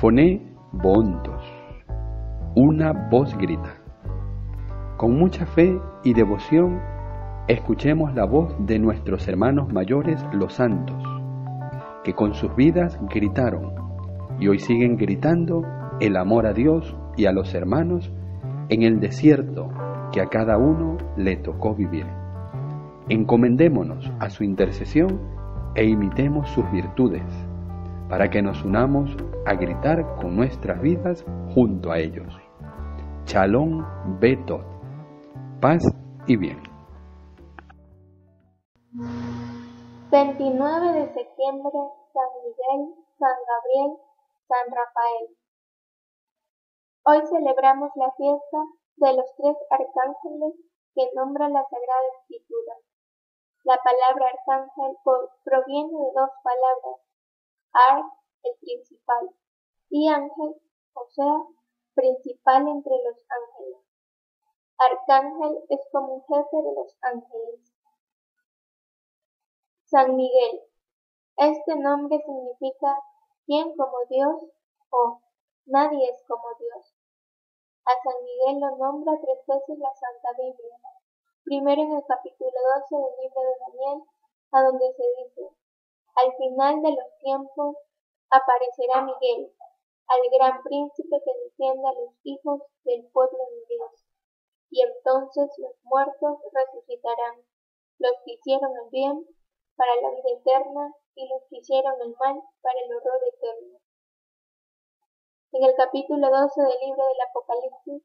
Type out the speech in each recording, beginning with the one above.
Foné Bontos. Una voz grita. Con mucha fe y devoción, escuchemos la voz de nuestros hermanos mayores, los santos, que con sus vidas gritaron y hoy siguen gritando el amor a Dios y a los hermanos en el desierto que a cada uno le tocó vivir. Encomendémonos a su intercesión e imitemos sus virtudes, para que nos unamos a gritar con nuestras vidas junto a ellos. Chalón Beto, paz y bien. 29 de septiembre, San Miguel, San Gabriel, San Rafael. Hoy celebramos la fiesta de los tres arcángeles que nombra la Sagrada Escritura. La palabra arcángel proviene de dos palabras, ar, el principal, y ángel, o sea, principal entre los ángeles. Arcángel es como un jefe de los ángeles. San Miguel. Este nombre significa ¿quién como Dios? o nadie es como Dios. A San Miguel lo nombra tres veces la Santa Biblia. Primero en el capítulo 12 del libro de Daniel, a donde se dice, al final de los tiempos aparecerá Miguel, al gran príncipe que defiende a los hijos del pueblo de Dios. Y entonces los muertos resucitarán, los que hicieron el bien para la vida eterna y los que hicieron el mal para el horror eterno. En el capítulo 12 del libro del Apocalipsis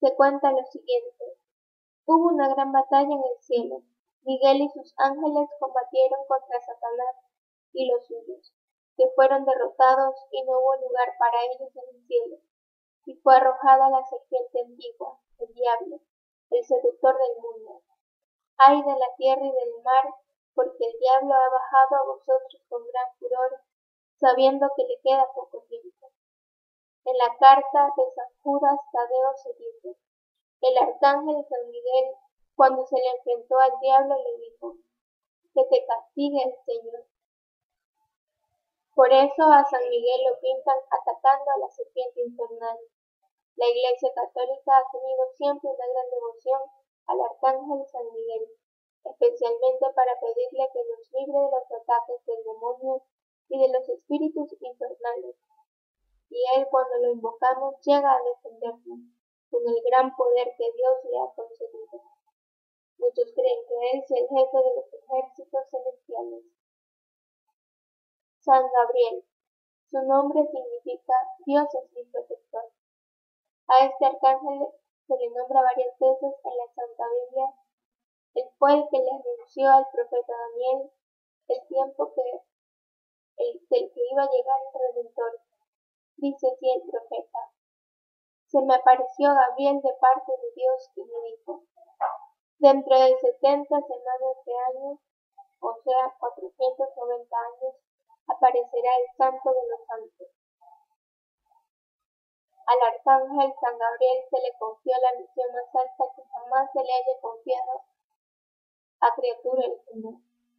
se cuenta lo siguiente. Hubo una gran batalla en el cielo. Miguel y sus ángeles combatieron contra Satanás y los suyos, que fueron derrotados y no hubo lugar para ellos en el cielo. Y fue arrojada la serpiente antigua, el diablo, el seductor del mundo. Ay de la tierra y del mar, porque el diablo ha bajado a vosotros con gran furor, sabiendo que le queda poco tiempo. En la carta de San Judas Tadeo se dice, el arcángel San Miguel, cuando se le enfrentó al diablo, le dijo, que te castigue el Señor. Por eso a San Miguel lo pintan atacando a la serpiente infernal. La Iglesia Católica ha tenido siempre una gran devoción al arcángel San Miguel, especialmente para pedirle que nos libre de los ataques del demonio y de los espíritus infernales y Él cuando lo invocamos llega a defendernos con el gran poder que Dios le ha concedido. Muchos creen que Él es el jefe de los ejércitos celestiales. San Gabriel. Su nombre significa Dios es mi protector. A este arcángel se le nombra varias veces en la Santa Biblia. Él fue el que le anunció al profeta Daniel el tiempo que el, del que iba a llegar el Redentor dice así el profeta. Se me apareció Gabriel de parte de Dios y me dijo, dentro de setenta semanas de años, o sea, cuatrocientos noventa años, aparecerá el santo de los santos. Al arcángel San Gabriel se le confió la misión más alta que jamás se le haya confiado a criatura Señor,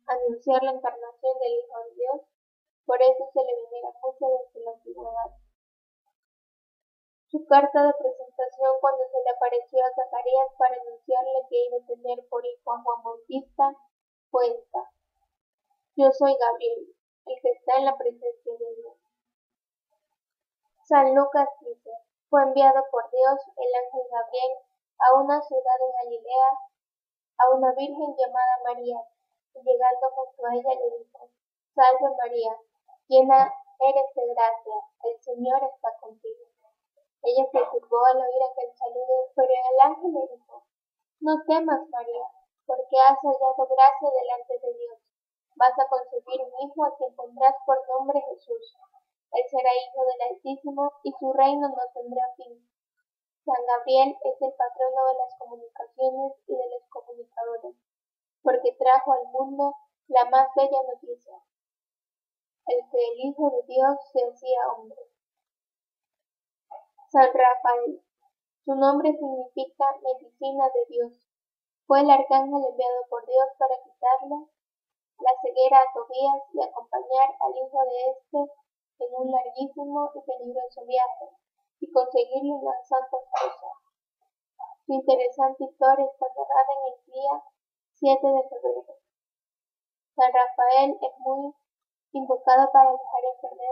anunciar la encarnación del Hijo de Dios, por eso se le venera mucho desde la antigüedad. Su carta de presentación cuando se le apareció a Zacarías para anunciarle que iba a tener por hijo a Juan Bautista fue esta. Yo soy Gabriel, el que está en la presencia de Dios. San Lucas dice, fue enviado por Dios el ángel Gabriel a una ciudad de Galilea, a una virgen llamada María, y llegando junto a ella le dijo, Salve María, llena eres de gracia, el Señor está contigo. Ella se turbó al oír aquel saludo, pero el ángel le dijo, No temas, María, porque has hallado gracia delante de Dios. Vas a concebir un hijo a quien pondrás por nombre Jesús. Él será hijo del Altísimo y su reino no tendrá fin. San Gabriel es el patrono de las comunicaciones y de los comunicadores, porque trajo al mundo la más bella noticia, el que el Hijo de Dios se hacía hombre. San Rafael. Su nombre significa medicina de Dios. Fue el arcángel enviado por Dios para quitarle la ceguera a Tobías y acompañar al hijo de éste en un larguísimo y peligroso viaje y conseguirle una santa causa. Su interesante historia está narrada en el día 7 de febrero. San Rafael es muy invocado para dejar enfermedades